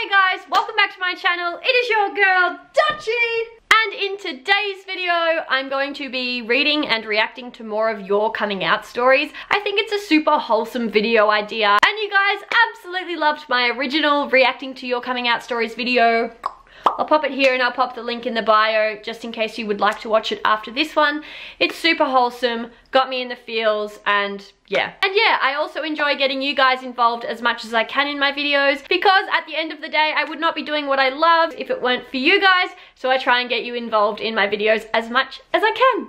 Hey guys, welcome back to my channel. It is your girl, Dutchy. And in today's video, I'm going to be reading and reacting to more of your coming out stories. I think it's a super wholesome video idea. And you guys absolutely loved my original reacting to your coming out stories video. I'll pop it here and I'll pop the link in the bio just in case you would like to watch it after this one. It's super wholesome, got me in the feels and yeah. And yeah, I also enjoy getting you guys involved as much as I can in my videos because at the end of the day, I would not be doing what I love if it weren't for you guys. So I try and get you involved in my videos as much as I can.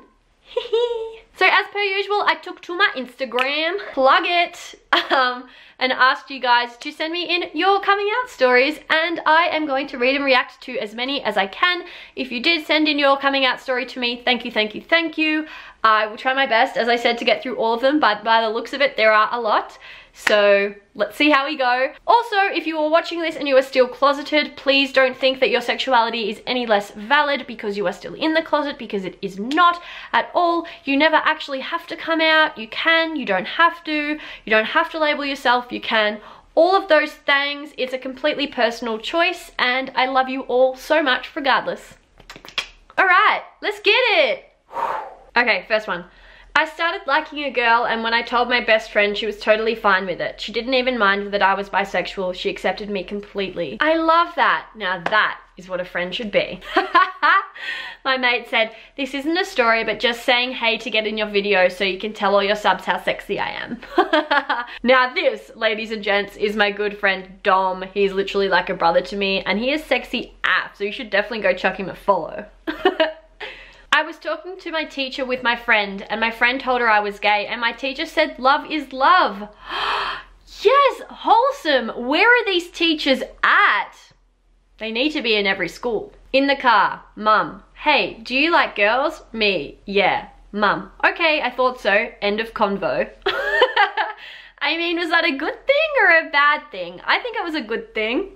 so as per usual, I took to my Instagram, plug it, um, and asked you guys to send me in your coming out stories and I am going to read and react to as many as I can. If you did send in your coming out story to me, thank you, thank you, thank you. I will try my best, as I said, to get through all of them, but by the looks of it, there are a lot. So let's see how we go. Also, if you are watching this and you are still closeted, please don't think that your sexuality is any less valid because you are still in the closet because it is not at all. You never actually have to come out. You can, you don't have to. You don't have to label yourself, you can. All of those things, it's a completely personal choice and I love you all so much regardless. All right, let's get it. Okay, first one. I started liking a girl and when I told my best friend she was totally fine with it. She didn't even mind that I was bisexual. She accepted me completely. I love that. Now that is what a friend should be. my mate said, this isn't a story but just saying hey to get in your video so you can tell all your subs how sexy I am. now this, ladies and gents, is my good friend Dom. He's literally like a brother to me and he is sexy app so you should definitely go chuck him a follow. I was talking to my teacher with my friend and my friend told her I was gay and my teacher said love is love. yes, wholesome. Where are these teachers at? They need to be in every school. In the car, mum, hey, do you like girls? Me, yeah. Mum, okay, I thought so. End of convo. I mean, was that a good thing or a bad thing? I think it was a good thing.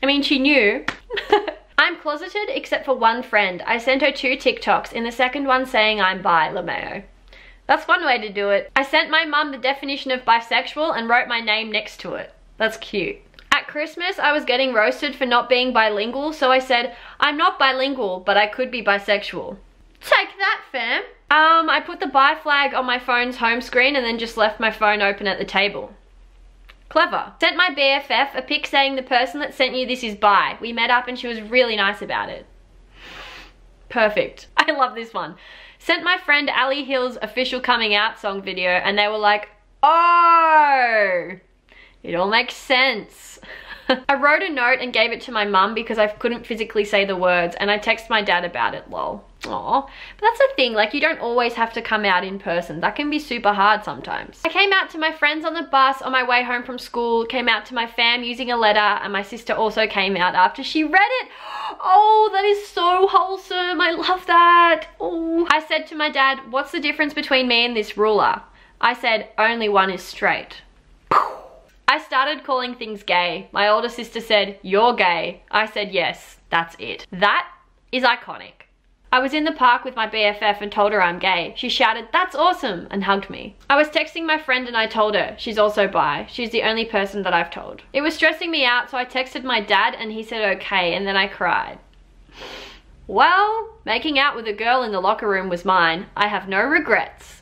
I mean, she knew. I'm closeted except for one friend. I sent her two TikToks, in the second one saying I'm bi, LeMayo. That's one way to do it. I sent my mum the definition of bisexual and wrote my name next to it. That's cute. At Christmas, I was getting roasted for not being bilingual, so I said, I'm not bilingual, but I could be bisexual. Take that, fam. Um, I put the bi flag on my phone's home screen and then just left my phone open at the table. Clever. Sent my BFF a pic saying the person that sent you this is bi. We met up and she was really nice about it. Perfect. I love this one. Sent my friend Ally Hills' official coming out song video and they were like, oh, it all makes sense. I wrote a note and gave it to my mum because I couldn't physically say the words and I texted my dad about it, lol. Aw, but that's the thing, like you don't always have to come out in person. That can be super hard sometimes. I came out to my friends on the bus on my way home from school, came out to my fam using a letter, and my sister also came out after she read it. Oh, that is so wholesome. I love that. Oh. I said to my dad, what's the difference between me and this ruler? I said, only one is straight. I started calling things gay. My older sister said, you're gay. I said, yes, that's it. That is iconic. I was in the park with my BFF and told her I'm gay. She shouted, that's awesome, and hugged me. I was texting my friend and I told her, she's also bi. She's the only person that I've told. It was stressing me out, so I texted my dad and he said okay, and then I cried. Well, making out with a girl in the locker room was mine. I have no regrets.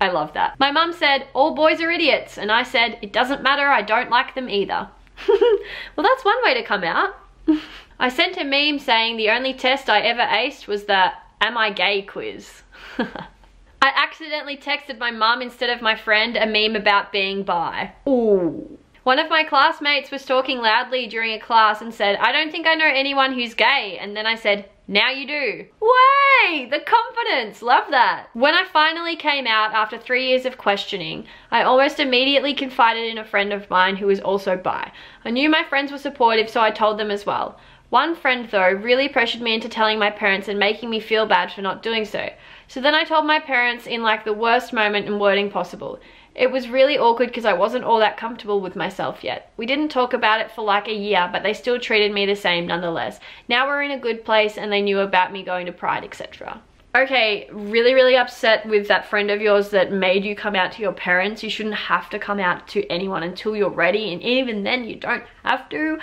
I love that. My mum said, all boys are idiots, and I said, it doesn't matter, I don't like them either. well, that's one way to come out. I sent a meme saying the only test I ever aced was the am I gay quiz. I accidentally texted my mum instead of my friend a meme about being bi. Ooh. One of my classmates was talking loudly during a class and said, I don't think I know anyone who's gay. And then I said, now you do. Way! The confidence! Love that. When I finally came out after three years of questioning, I almost immediately confided in a friend of mine who was also bi. I knew my friends were supportive, so I told them as well. One friend though really pressured me into telling my parents and making me feel bad for not doing so. So then I told my parents in like the worst moment and wording possible. It was really awkward because I wasn't all that comfortable with myself yet. We didn't talk about it for like a year, but they still treated me the same nonetheless. Now we're in a good place and they knew about me going to Pride, etc. Okay, really, really upset with that friend of yours that made you come out to your parents. You shouldn't have to come out to anyone until you're ready, and even then you don't have to.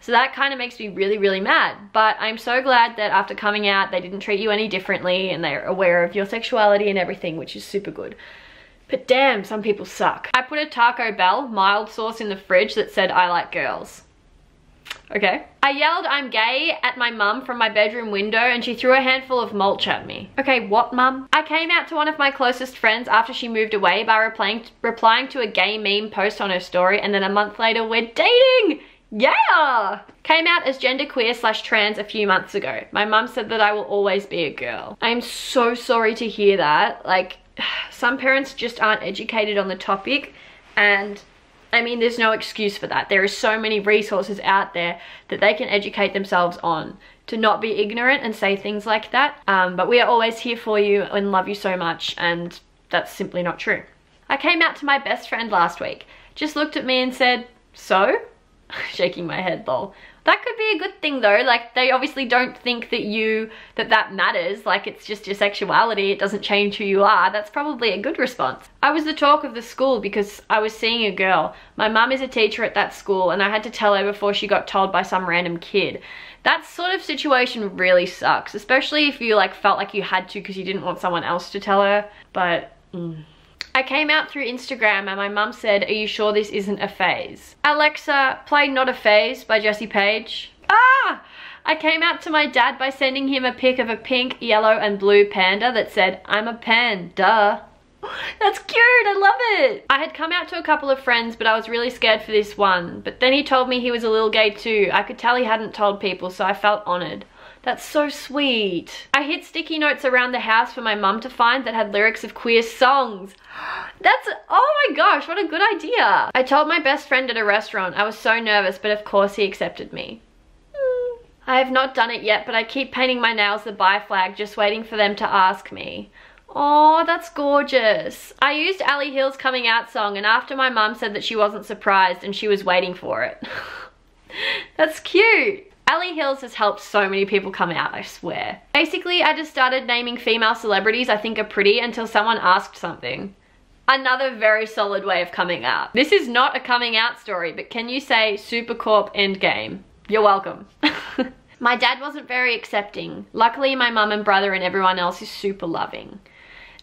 So that kind of makes me really, really mad. But I'm so glad that after coming out, they didn't treat you any differently and they're aware of your sexuality and everything, which is super good. But damn, some people suck. I put a Taco Bell mild sauce in the fridge that said, I like girls. Okay. I yelled, I'm gay at my mum from my bedroom window and she threw a handful of mulch at me. Okay, what mum? I came out to one of my closest friends after she moved away by replying, replying to a gay meme post on her story and then a month later we're dating! Yeah! Came out as genderqueer slash trans a few months ago. My mum said that I will always be a girl. I'm so sorry to hear that. Like, some parents just aren't educated on the topic and I mean, there's no excuse for that. There are so many resources out there that they can educate themselves on to not be ignorant and say things like that. Um, but we are always here for you and love you so much and that's simply not true. I came out to my best friend last week, just looked at me and said, so? Shaking my head lol. That could be a good thing though, like they obviously don't think that you, that that matters, like it's just your sexuality, it doesn't change who you are, that's probably a good response. I was the talk of the school because I was seeing a girl. My mum is a teacher at that school and I had to tell her before she got told by some random kid. That sort of situation really sucks, especially if you like felt like you had to because you didn't want someone else to tell her, but... Mm. I came out through Instagram and my mum said, are you sure this isn't a phase? Alexa, play Not a Phase by Jessie Paege. Ah! I came out to my dad by sending him a pic of a pink, yellow and blue panda that said, I'm a pan, duh. That's cute, I love it. I had come out to a couple of friends, but I was really scared for this one. But then he told me he was a little gay too. I could tell he hadn't told people, so I felt honored. That's so sweet. I hid sticky notes around the house for my mum to find that had lyrics of queer songs. That's, oh my gosh, what a good idea. I told my best friend at a restaurant. I was so nervous, but of course he accepted me. Hmm. I have not done it yet, but I keep painting my nails the bi flag, just waiting for them to ask me. Oh, that's gorgeous. I used Ally Hills' coming out song and after my mum said that she wasn't surprised and she was waiting for it. that's cute. Ally Hills has helped so many people come out, I swear. Basically, I just started naming female celebrities I think are pretty until someone asked something. Another very solid way of coming out. This is not a coming out story, but can you say Supercorp Endgame? You're welcome. my dad wasn't very accepting. Luckily, my mum and brother and everyone else is super loving.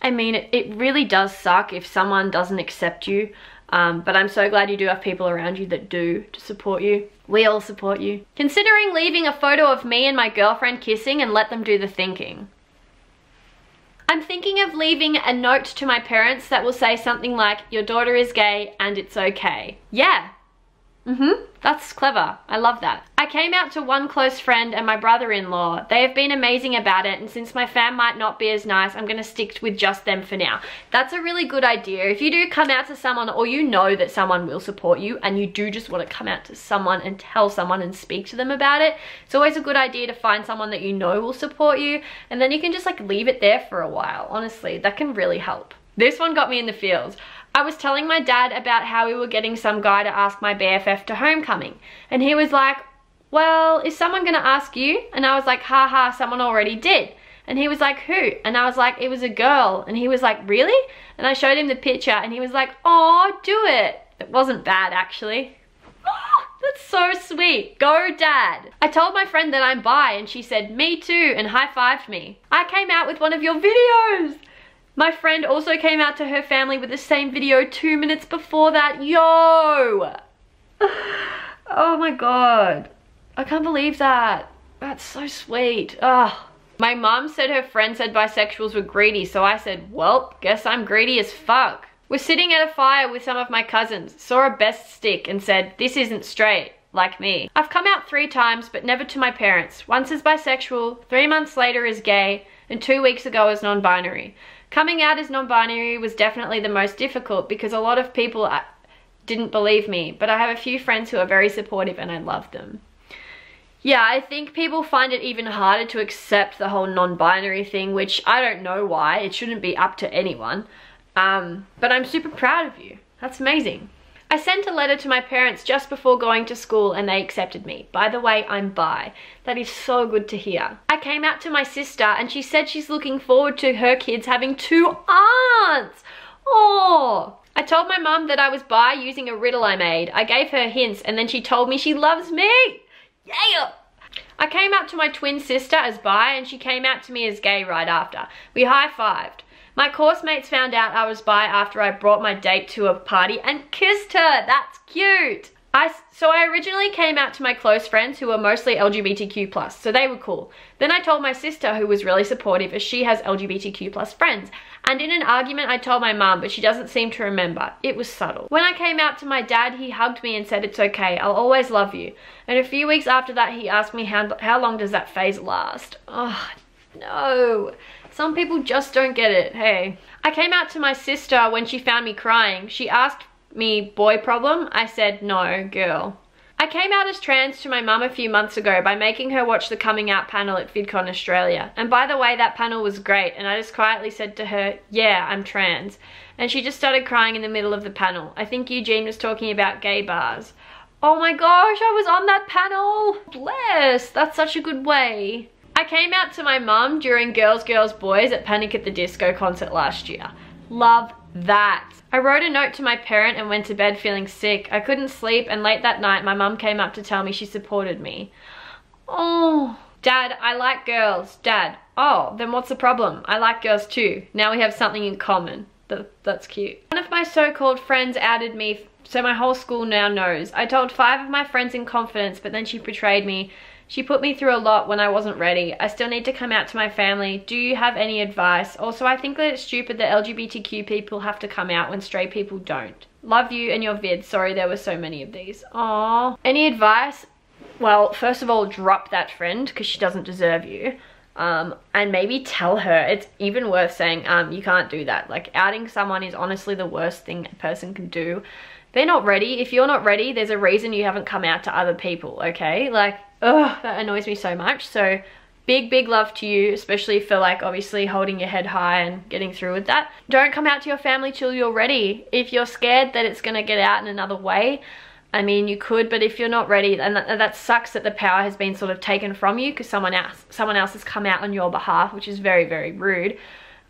I mean, it, it really does suck if someone doesn't accept you, um, but I'm so glad you do have people around you that do to support you. We all support you. Considering leaving a photo of me and my girlfriend kissing and let them do the thinking. I'm thinking of leaving a note to my parents that will say something like, your daughter is gay and it's okay. Yeah. Mm-hmm. That's clever. I love that. I came out to one close friend and my brother-in-law. They have been amazing about it and since my fam might not be as nice, I'm going to stick with just them for now. That's a really good idea. If you do come out to someone or you know that someone will support you and you do just want to come out to someone and tell someone and speak to them about it, it's always a good idea to find someone that you know will support you and then you can just like leave it there for a while. Honestly, that can really help. This one got me in the feels. I was telling my dad about how we were getting some guy to ask my BFF to homecoming. And he was like, well, is someone gonna ask you? And I was like, haha, someone already did. And he was like, who? And I was like, it was a girl. And he was like, really? And I showed him the picture and he was like, oh, do it. It wasn't bad actually. Ah, that's so sweet. Go dad. I told my friend that I'm bi and she said, me too, and high-fived me. I came out with one of your videos. My friend also came out to her family with the same video two minutes before that. Yo! Oh my god. I can't believe that. That's so sweet. Oh. My mom said her friend said bisexuals were greedy, so I said, well, guess I'm greedy as fuck. We're sitting at a fire with some of my cousins, saw a best stick and said, this isn't straight, like me. I've come out three times, but never to my parents. Once as bisexual, three months later as gay, and two weeks ago as non-binary. Coming out as non-binary was definitely the most difficult because a lot of people uh, didn't believe me, but I have a few friends who are very supportive and I love them. Yeah, I think people find it even harder to accept the whole non-binary thing, which I don't know why. It shouldn't be up to anyone. Um, but I'm super proud of you. That's amazing. I sent a letter to my parents just before going to school and they accepted me. By the way, I'm bi. That is so good to hear. I came out to my sister and she said she's looking forward to her kids having two aunts. Oh, I told my mum that I was bi using a riddle I made. I gave her hints and then she told me she loves me. Yeah! I came out to my twin sister as bi and she came out to me as gay right after. We high-fived. My course mates found out I was bi after I brought my date to a party and kissed her. That's cute. I, so I originally came out to my close friends who were mostly LGBTQ+, plus, so they were cool. Then I told my sister who was really supportive as she has LGBTQ plus friends. And in an argument I told my mum, but she doesn't seem to remember. It was subtle. When I came out to my dad, he hugged me and said, it's okay, I'll always love you. And a few weeks after that, he asked me, how, how long does that phase last? Oh, no. Some people just don't get it, hey. I came out to my sister when she found me crying. She asked me boy problem? I said no, girl. I came out as trans to my mum a few months ago by making her watch the coming out panel at VidCon Australia. And by the way, that panel was great and I just quietly said to her, yeah, I'm trans. And she just started crying in the middle of the panel. I think Eugene was talking about gay bars. Oh my gosh, I was on that panel! Bless, that's such a good way. I came out to my mum during Girls Girls Boys at Panic at the Disco concert last year. Love that. I wrote a note to my parent and went to bed feeling sick. I couldn't sleep and late that night my mum came up to tell me she supported me. Oh, Dad, I like girls. Dad, oh, then what's the problem? I like girls too. Now we have something in common. That, that's cute. One of my so-called friends outed me so my whole school now knows. I told five of my friends in confidence, but then she betrayed me she put me through a lot when I wasn't ready. I still need to come out to my family. Do you have any advice? Also, I think that it's stupid that LGBTQ people have to come out when straight people don't. Love you and your vid. Sorry there were so many of these. Aww. Any advice? Well, first of all, drop that friend because she doesn't deserve you. Um, and maybe tell her it's even worth saying um, you can't do that. Like outing someone is honestly the worst thing a person can do. They're not ready. If you're not ready, there's a reason you haven't come out to other people, okay? Like Ugh, that annoys me so much. So big, big love to you, especially for like obviously holding your head high and getting through with that. Don't come out to your family till you're ready. If you're scared that it's gonna get out in another way, I mean, you could, but if you're not ready, and that, that sucks that the power has been sort of taken from you because someone else, someone else has come out on your behalf, which is very, very rude.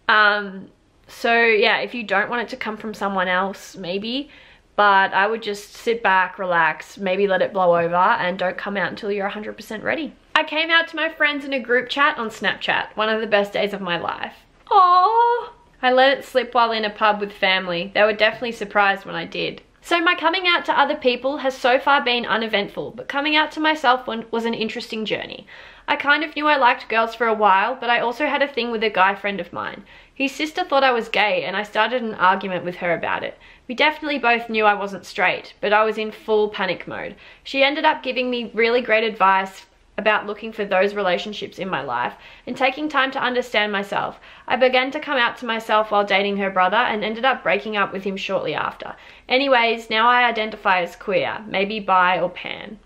Um, so yeah, if you don't want it to come from someone else, maybe, but I would just sit back, relax, maybe let it blow over and don't come out until you're 100% ready. I came out to my friends in a group chat on Snapchat, one of the best days of my life. Aww. I let it slip while in a pub with family. They were definitely surprised when I did. So my coming out to other people has so far been uneventful, but coming out to myself was an interesting journey. I kind of knew I liked girls for a while, but I also had a thing with a guy friend of mine. His sister thought I was gay and I started an argument with her about it. We definitely both knew I wasn't straight, but I was in full panic mode. She ended up giving me really great advice about looking for those relationships in my life and taking time to understand myself. I began to come out to myself while dating her brother and ended up breaking up with him shortly after. Anyways, now I identify as queer, maybe bi or pan.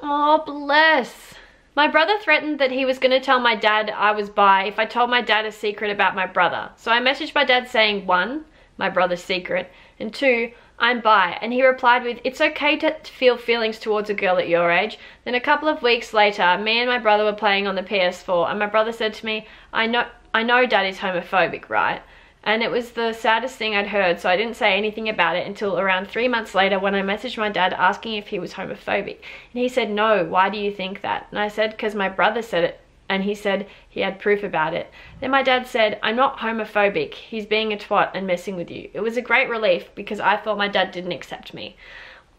Oh, bless. My brother threatened that he was going to tell my dad I was bi if I told my dad a secret about my brother. So I messaged my dad saying, one, my brother's secret, and two, I'm bi. And he replied with, it's okay to feel feelings towards a girl at your age. Then a couple of weeks later, me and my brother were playing on the PS4 and my brother said to me, I know, I know dad is homophobic, right? And it was the saddest thing I'd heard, so I didn't say anything about it until around three months later when I messaged my dad asking if he was homophobic. And he said, no, why do you think that? And I said, because my brother said it and he said he had proof about it. Then my dad said, I'm not homophobic, he's being a twat and messing with you. It was a great relief because I thought my dad didn't accept me.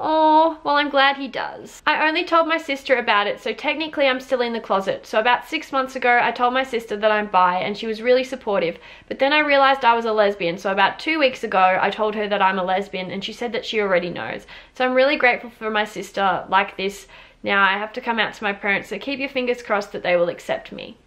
Oh, well I'm glad he does. I only told my sister about it, so technically I'm still in the closet. So about six months ago, I told my sister that I'm bi and she was really supportive. But then I realized I was a lesbian, so about two weeks ago, I told her that I'm a lesbian and she said that she already knows. So I'm really grateful for my sister like this now I have to come out to my parents, so keep your fingers crossed that they will accept me.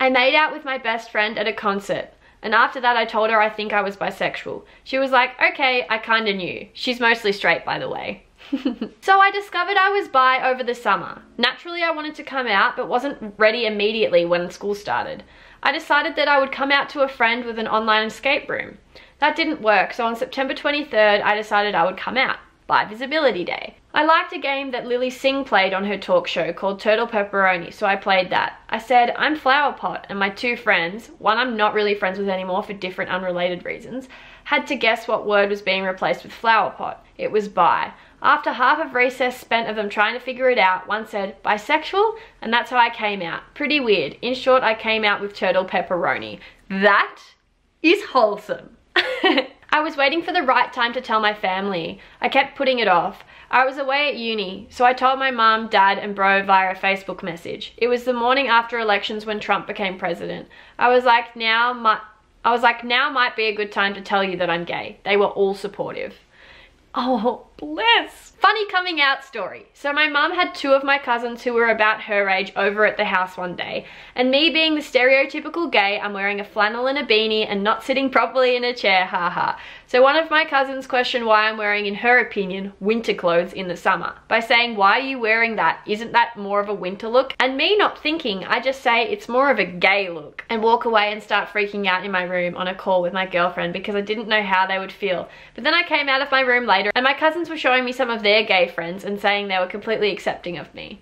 I made out with my best friend at a concert. And after that, I told her I think I was bisexual. She was like, okay, I kinda knew. She's mostly straight, by the way. so I discovered I was bi over the summer. Naturally, I wanted to come out, but wasn't ready immediately when school started. I decided that I would come out to a friend with an online escape room. That didn't work, so on September 23rd, I decided I would come out. Bi Visibility Day. I liked a game that Lilly Singh played on her talk show called Turtle Pepperoni, so I played that. I said, I'm Flowerpot, and my two friends, one I'm not really friends with anymore for different unrelated reasons, had to guess what word was being replaced with Flowerpot. It was bi. After half of recess spent of them trying to figure it out, one said, bisexual? And that's how I came out. Pretty weird. In short, I came out with turtle pepperoni. That is wholesome. I was waiting for the right time to tell my family. I kept putting it off. I was away at uni, so I told my mum, dad, and bro via a Facebook message. It was the morning after elections when Trump became president. I was like, now my I was like, now might be a good time to tell you that I'm gay. They were all supportive. Oh, bless. Funny coming out story. So my mum had two of my cousins who were about her age over at the house one day. And me being the stereotypical gay, I'm wearing a flannel and a beanie and not sitting properly in a chair, haha. So one of my cousins questioned why I'm wearing, in her opinion, winter clothes in the summer. By saying, why are you wearing that? Isn't that more of a winter look? And me not thinking, I just say it's more of a gay look. And walk away and start freaking out in my room on a call with my girlfriend because I didn't know how they would feel. But then I came out of my room later and my cousins were showing me some of their their gay friends and saying they were completely accepting of me.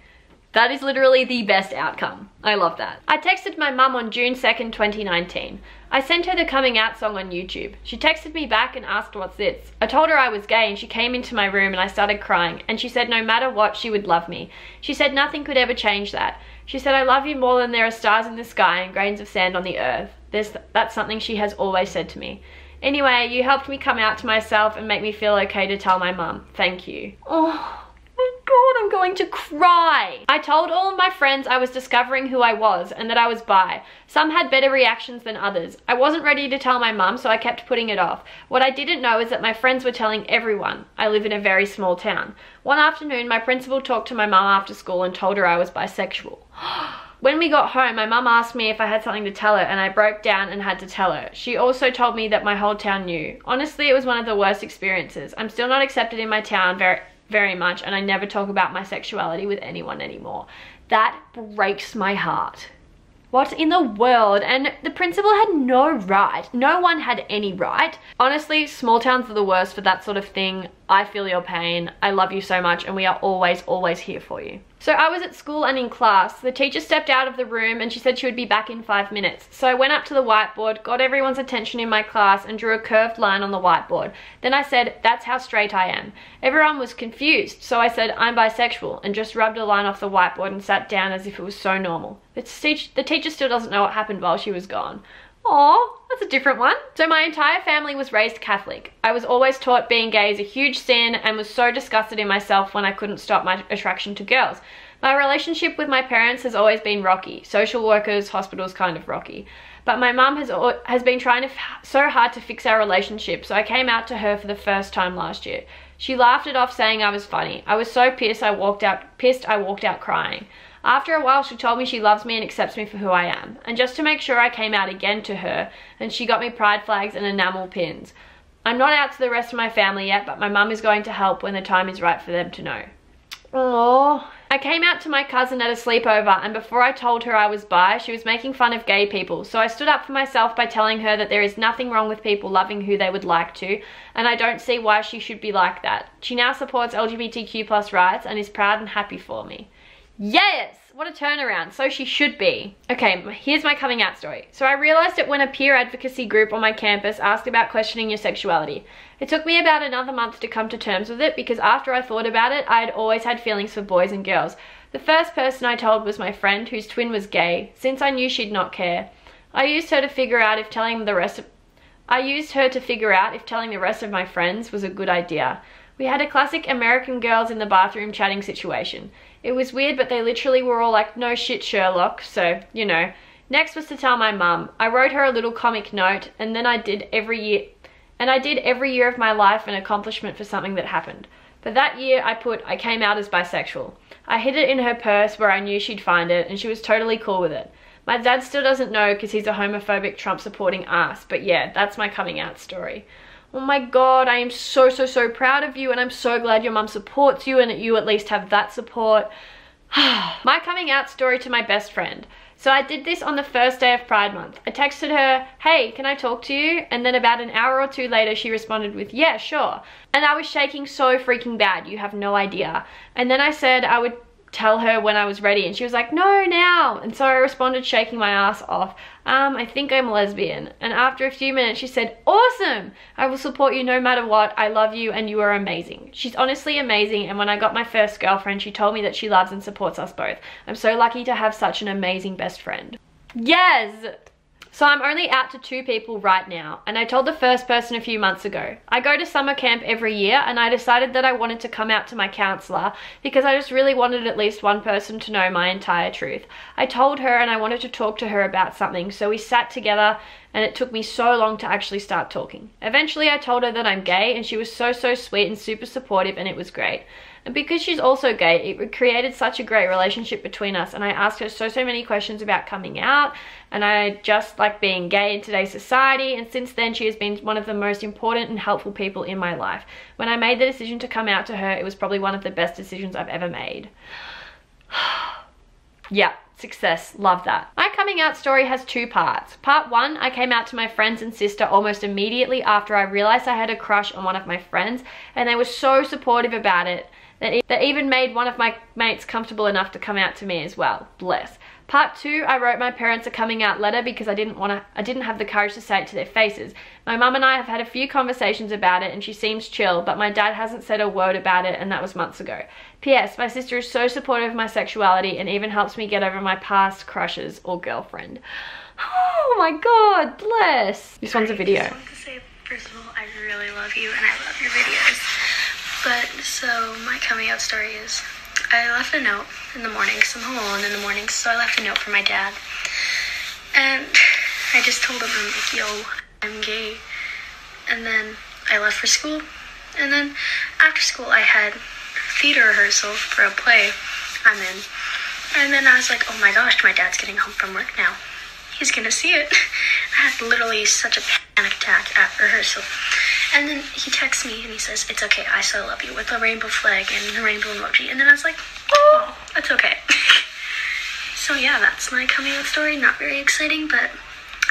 That is literally the best outcome. I love that. I texted my mum on June 2nd, 2019. I sent her the coming out song on YouTube. She texted me back and asked what's this. I told her I was gay and she came into my room and I started crying and she said no matter what she would love me. She said nothing could ever change that. She said I love you more than there are stars in the sky and grains of sand on the earth. There's th that's something she has always said to me. Anyway, you helped me come out to myself and make me feel okay to tell my mum. Thank you. Oh my god, I'm going to cry. I told all of my friends I was discovering who I was and that I was bi. Some had better reactions than others. I wasn't ready to tell my mum, so I kept putting it off. What I didn't know is that my friends were telling everyone. I live in a very small town. One afternoon, my principal talked to my mum after school and told her I was bisexual. When we got home, my mum asked me if I had something to tell her and I broke down and had to tell her. She also told me that my whole town knew. Honestly, it was one of the worst experiences. I'm still not accepted in my town very, very much and I never talk about my sexuality with anyone anymore. That breaks my heart. What in the world? And the principal had no right. No one had any right. Honestly, small towns are the worst for that sort of thing. I feel your pain. I love you so much and we are always, always here for you. So I was at school and in class. The teacher stepped out of the room and she said she would be back in five minutes. So I went up to the whiteboard, got everyone's attention in my class and drew a curved line on the whiteboard. Then I said, that's how straight I am. Everyone was confused. So I said, I'm bisexual and just rubbed a line off the whiteboard and sat down as if it was so normal. The teacher still doesn't know what happened while she was gone. Aw, that's a different one. So my entire family was raised Catholic. I was always taught being gay is a huge sin and was so disgusted in myself when I couldn't stop my attraction to girls. My relationship with my parents has always been rocky. Social workers, hospitals kind of rocky. But my mum has, has been trying to so hard to fix our relationship, so I came out to her for the first time last year. She laughed it off saying I was funny. I was so pissed I walked out pissed I walked out crying. After a while, she told me she loves me and accepts me for who I am. And just to make sure I came out again to her, and she got me pride flags and enamel pins. I'm not out to the rest of my family yet, but my mum is going to help when the time is right for them to know. Oh, I came out to my cousin at a sleepover and before I told her I was bi, she was making fun of gay people. So I stood up for myself by telling her that there is nothing wrong with people loving who they would like to and I don't see why she should be like that. She now supports LGBTQ plus rights and is proud and happy for me. Yes! What a turnaround. So she should be. Okay, here's my coming out story. So I realized it when a peer advocacy group on my campus asked about questioning your sexuality. It took me about another month to come to terms with it because after I thought about it, I had always had feelings for boys and girls. The first person I told was my friend whose twin was gay, since I knew she'd not care. I used her to figure out if telling the rest of I used her to figure out if telling the rest of my friends was a good idea. We had a classic American girls in the bathroom chatting situation. It was weird, but they literally were all like, no shit, Sherlock. So, you know. Next was to tell my mum. I wrote her a little comic note, and then I did every year, and I did every year of my life an accomplishment for something that happened. But that year I put, I came out as bisexual. I hid it in her purse where I knew she'd find it, and she was totally cool with it. My dad still doesn't know because he's a homophobic Trump supporting ass, but yeah, that's my coming out story oh my god, I am so, so, so proud of you and I'm so glad your mum supports you and that you at least have that support. my coming out story to my best friend. So I did this on the first day of Pride Month. I texted her, hey, can I talk to you? And then about an hour or two later, she responded with, yeah, sure. And I was shaking so freaking bad, you have no idea. And then I said I would tell her when I was ready and she was like no now. And so I responded shaking my ass off. Um I think I'm lesbian. And after a few minutes she said awesome! I will support you no matter what. I love you and you are amazing. She's honestly amazing and when I got my first girlfriend she told me that she loves and supports us both. I'm so lucky to have such an amazing best friend. Yes so I'm only out to two people right now, and I told the first person a few months ago. I go to summer camp every year, and I decided that I wanted to come out to my counselor because I just really wanted at least one person to know my entire truth. I told her and I wanted to talk to her about something, so we sat together and it took me so long to actually start talking. Eventually I told her that I'm gay and she was so so sweet and super supportive and it was great. And because she's also gay, it created such a great relationship between us. And I asked her so, so many questions about coming out. And I just like being gay in today's society. And since then, she has been one of the most important and helpful people in my life. When I made the decision to come out to her, it was probably one of the best decisions I've ever made. yeah, success, love that. My coming out story has two parts. Part one, I came out to my friends and sister almost immediately after I realized I had a crush on one of my friends and they were so supportive about it that, that even made one of my mates comfortable enough to come out to me as well. Bless. Part two, I wrote my parents a coming out letter because I didn't want to, I didn't have the courage to say it to their faces. My mum and I have had a few conversations about it and she seems chill, but my dad hasn't said a word about it and that was months ago. P.S. My sister is so supportive of my sexuality and even helps me get over my past crushes or girlfriend. Oh my god, bless. This one's a video. First of all, I really love you and I love your videos. But so my coming out story is I left a note in the morning because I'm home alone in the morning, So I left a note for my dad. And I just told him, I'm like, yo, I'm gay. And then I left for school. And then after school, I had theater rehearsal for a play I'm in. And then I was like, oh my gosh, my dad's getting home from work now. He's gonna see it. I had literally such a panic attack at rehearsal. And then he texts me and he says, It's okay, I still love you with a rainbow flag and a rainbow emoji. And then I was like, Oh, that's okay. so yeah, that's my coming out story. Not very exciting, but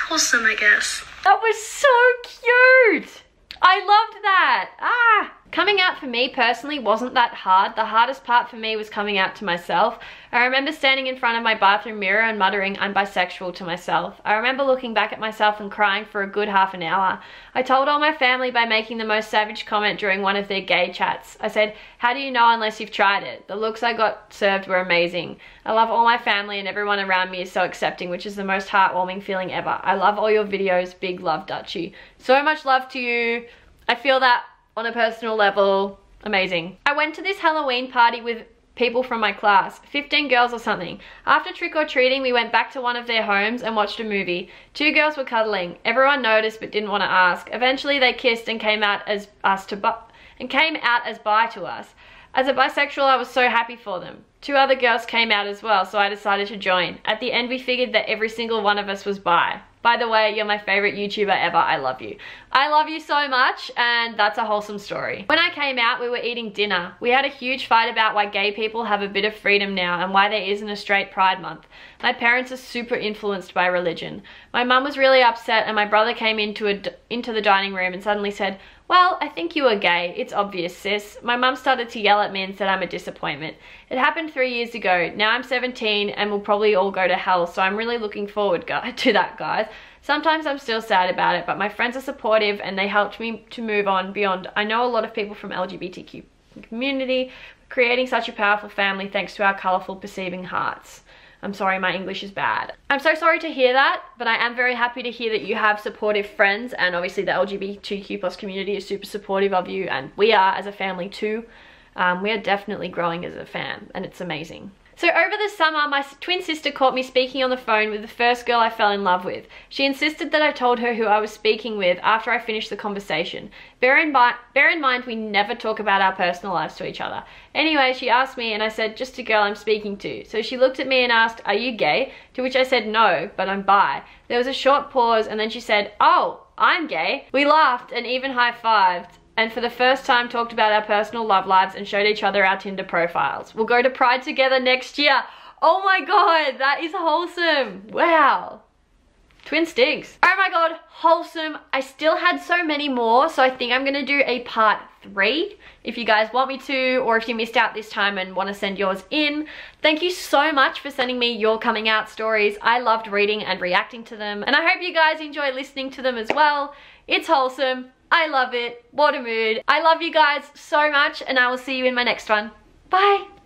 wholesome, I guess. That was so cute! I loved that! Ah! Coming out for me personally wasn't that hard. The hardest part for me was coming out to myself. I remember standing in front of my bathroom mirror and muttering, I'm bisexual to myself. I remember looking back at myself and crying for a good half an hour. I told all my family by making the most savage comment during one of their gay chats. I said, how do you know unless you've tried it? The looks I got served were amazing. I love all my family and everyone around me is so accepting, which is the most heartwarming feeling ever. I love all your videos. Big love, Dutchy. So much love to you. I feel that on a personal level, amazing. I went to this Halloween party with people from my class, 15 girls or something. After trick-or-treating, we went back to one of their homes and watched a movie. Two girls were cuddling. Everyone noticed but didn't want to ask. Eventually they kissed and came out as us to and came out as bi to us. As a bisexual, I was so happy for them. Two other girls came out as well, so I decided to join. At the end, we figured that every single one of us was bi. By the way, you're my favorite YouTuber ever. I love you. I love you so much and that's a wholesome story. When I came out, we were eating dinner. We had a huge fight about why gay people have a bit of freedom now and why there isn't a straight pride month. My parents are super influenced by religion. My mum was really upset and my brother came into, a, into the dining room and suddenly said, well, I think you are gay. It's obvious, sis. My mum started to yell at me and said I'm a disappointment. It happened three years ago. Now I'm 17 and we'll probably all go to hell, so I'm really looking forward to that, guys. Sometimes I'm still sad about it, but my friends are supportive and they helped me to move on beyond. I know a lot of people from LGBTQ community creating such a powerful family thanks to our colourful perceiving hearts. I'm sorry, my English is bad. I'm so sorry to hear that, but I am very happy to hear that you have supportive friends and obviously the LGBTQ plus community is super supportive of you and we are as a family too. Um, we are definitely growing as a fam and it's amazing. So over the summer, my twin sister caught me speaking on the phone with the first girl I fell in love with. She insisted that I told her who I was speaking with after I finished the conversation. Bear in, bear in mind, we never talk about our personal lives to each other. Anyway, she asked me and I said, just a girl I'm speaking to. So she looked at me and asked, are you gay? To which I said, no, but I'm bi. There was a short pause and then she said, oh, I'm gay. We laughed and even high-fived and for the first time talked about our personal love lives and showed each other our Tinder profiles. We'll go to Pride together next year. Oh my god, that is wholesome. Wow. Twin stinks. Oh my god, wholesome. I still had so many more, so I think I'm gonna do a part three if you guys want me to, or if you missed out this time and wanna send yours in. Thank you so much for sending me your coming out stories. I loved reading and reacting to them, and I hope you guys enjoy listening to them as well. It's wholesome. I love it. What a mood. I love you guys so much, and I will see you in my next one. Bye.